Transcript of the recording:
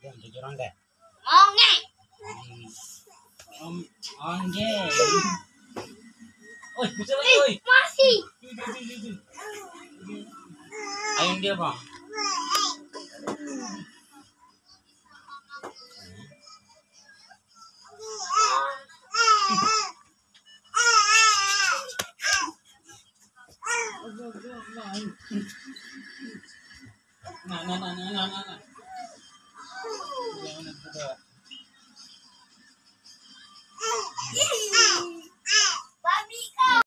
Yan, jujur ronde. Monge. Om, onge. Oi, bisa lagi, oi. Masih. Ayun dia, Bang. Nah, nah, nah, nah, nah, nah, か。